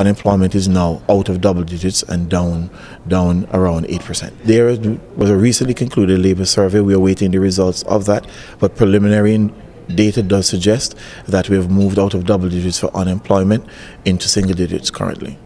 unemployment is now out of double digits and down down around 8%. There was a recently concluded labor survey. We are waiting the results of that, but preliminary data does suggest that we have moved out of double digits for unemployment into single digits currently.